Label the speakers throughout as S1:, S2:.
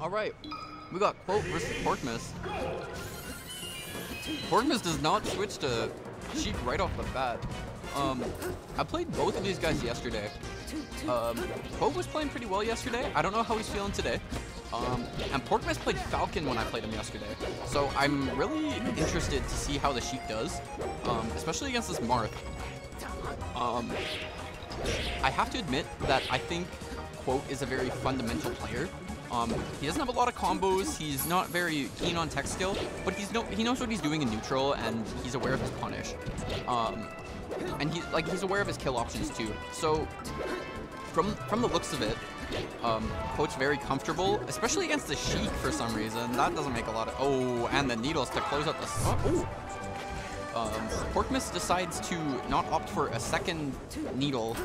S1: All right, we got Quote versus Porkmas. Porkmas does not switch to Sheik right off the bat. Um, I played both of these guys yesterday. Um, Quote was playing pretty well yesterday. I don't know how he's feeling today. Um, and Porkmas played Falcon when I played him yesterday. So I'm really interested to see how the Sheik does, um, especially against this Marth. Um, I have to admit that I think Quote is a very fundamental player. Um, he doesn't have a lot of combos. He's not very keen on tech skill, but he's no he knows what he's doing in neutral and he's aware of his punish. Um, and he like he's aware of his kill options too. So from from the looks of it, um, Quote's very comfortable, especially against the Sheik for some reason. That doesn't make a lot of oh, and the needles to close out the. Oh, um, decides to not opt for a second needle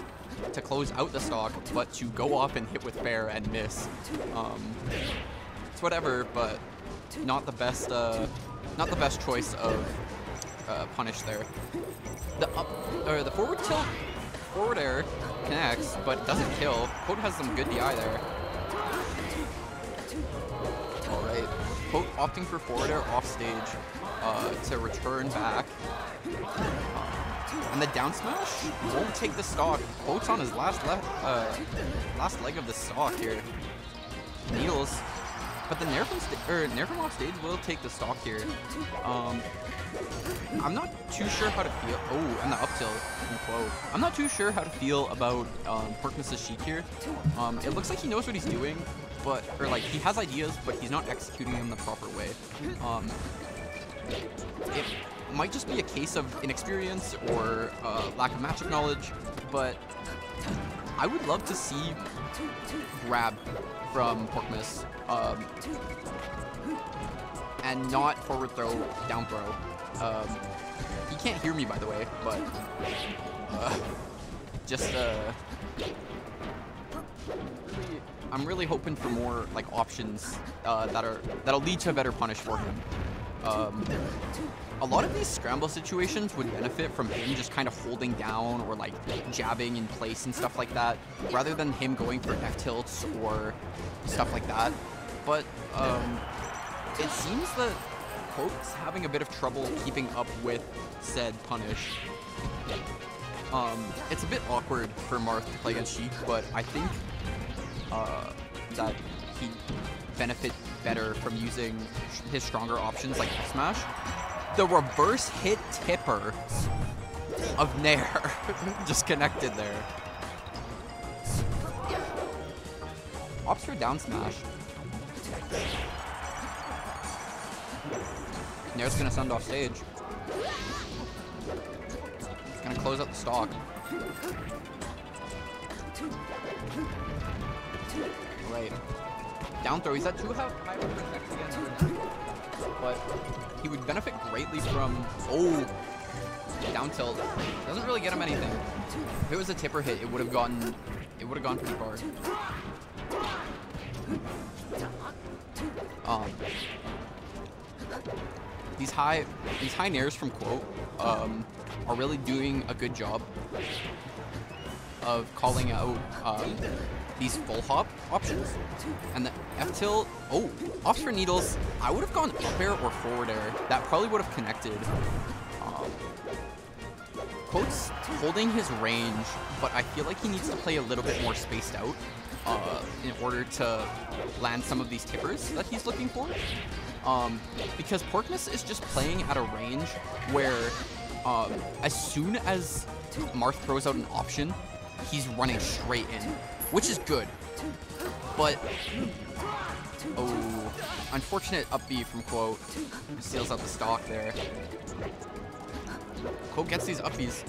S1: to close out the stock, but to go off and hit with fair and miss. Um, it's whatever, but not the best, uh, not the best choice of uh, punish there. The up, or the forward tilt, forward air connects, but doesn't kill. Quote has some good DI there. All right, Quote opting for forward air off stage uh, to return back. And the down smash won't take the stock. Quote's on his last le uh, last leg of the stock here. Needles. But the Nair from, or Nair from off stage will take the stock here. Um, I'm not too sure how to feel. Oh, and the up tilt Quo. I'm not too sure how to feel about um, Porkmas' Sheik here. Um, it looks like he knows what he's doing, but or like he has ideas, but he's not executing them the proper way. Um, it might just be a case of inexperience or uh, lack of matchup knowledge, but I would love to see grab from Porkmas um, and not forward throw, down throw. Um, he can't hear me, by the way, but uh, just uh, I'm really hoping for more like options uh, that are that'll lead to a better punish for him. Um, a lot of these scramble situations would benefit from him just kind of holding down or like jabbing in place and stuff like that, rather than him going for F tilts or stuff like that. But um, it seems that Quote's having a bit of trouble keeping up with said punish. Um, it's a bit awkward for Marth to play against Sheik, but I think uh, that he'd benefit better from using his stronger options like Smash. The reverse hit tipper of Nair just connected there. Opts for down smash. Nair's gonna send off stage. He's gonna close out the stock. Right. Down throw, he's at two high. But he would benefit greatly from, oh, down tilt. Doesn't really get him anything. If it was a tipper hit, it would have gotten, it would have gone pretty far. Um, these high, these high nairs from Quote um, are really doing a good job of calling out um, these full hop options. And the F tilt, oh, off for needles. I would have gone up air or forward air. That probably would have connected. Um, Quote's holding his range, but I feel like he needs to play a little bit more spaced out uh, in order to land some of these tippers that he's looking for. Um, because Porkmas is just playing at a range where um, as soon as Marth throws out an option, he's running straight in, which is good. But, oh, unfortunate up B from Quote. Seals out the stock there. Quote gets these uppies.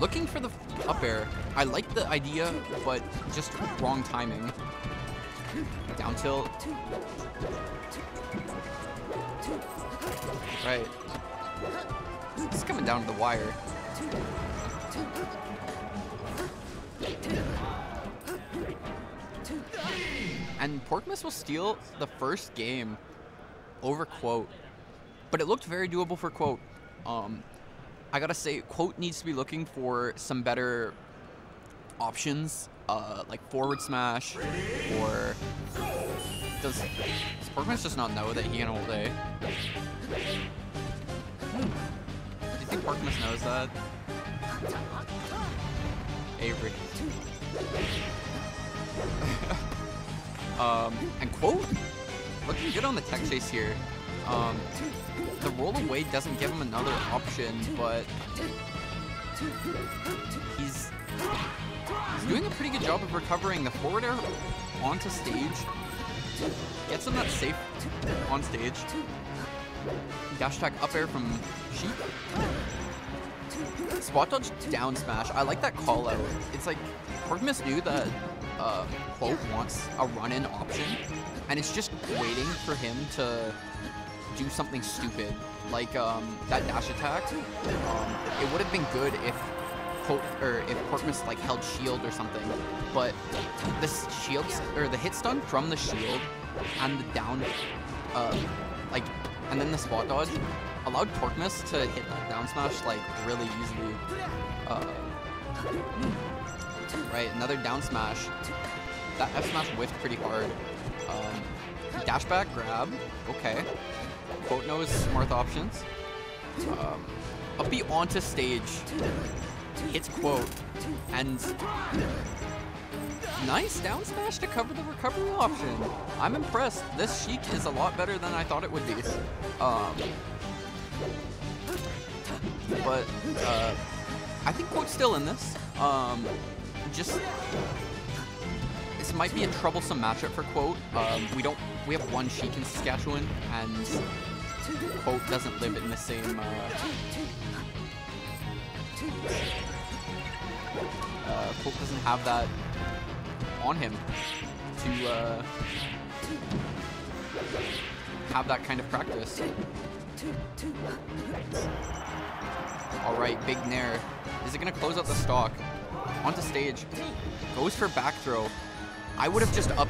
S1: Looking for the up air. I like the idea, but just wrong timing. Down tilt. Right. It's coming down to the wire. And Porkmas will steal the first game over Quote. But it looked very doable for Quote. Um, I gotta say, Quote needs to be looking for some better options, uh, like forward smash or does, does Porkmas just not know that he can hold A? Do you think Porkmas knows that? Avery. Um, and quote, looking good on the tech chase here. Um, the roll away doesn't give him another option, but he's he's doing a pretty good job of recovering the forward air onto stage. Gets him that safe on stage. Dash attack up air from Sheik. Spot dodge down smash. I like that call out. It's like Porkmas knew that uh, Quote wants a run-in option, and it's just waiting for him to do something stupid, like um, that dash attack. Um, it would have been good if Quote or if Porkmas like held shield or something, but the shield or the hit stun from the shield and the down, uh, like, and then the spot dodge allowed Porkmas to hit down smash like really easily. Uh, right, another down smash. That F smash whiffed pretty hard. Um, dash back grab, okay. Quote knows smart options. Um, up B onto stage, hits quote, and nice down smash to cover the recovery option. I'm impressed. This Sheik is a lot better than I thought it would be. Um, but uh, I think Quote's still in this. Um, just this might be a troublesome matchup for Quote. Um, we don't we have one Sheik in Saskatchewan, and Quote doesn't live in the same. Uh, uh, Quote doesn't have that on him to uh, have that kind of practice. All right, big Nair. Is it gonna close out the stock? Onto stage. Goes for back throw. I would have just up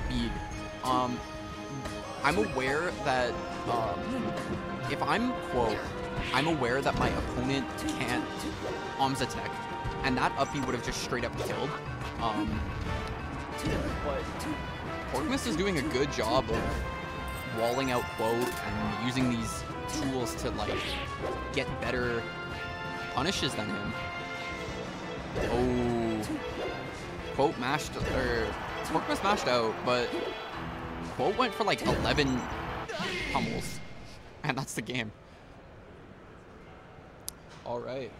S1: Um, I'm aware that um, if I'm quote, I'm aware that my opponent can't arms attack, and that up would have just straight up killed. Um, but is doing a good job of walling out quote and using these tools to like get better punishes than him. Oh, quote mashed or Porkmas mashed out, but quote went for like 11 pummels, and that's the game. All right.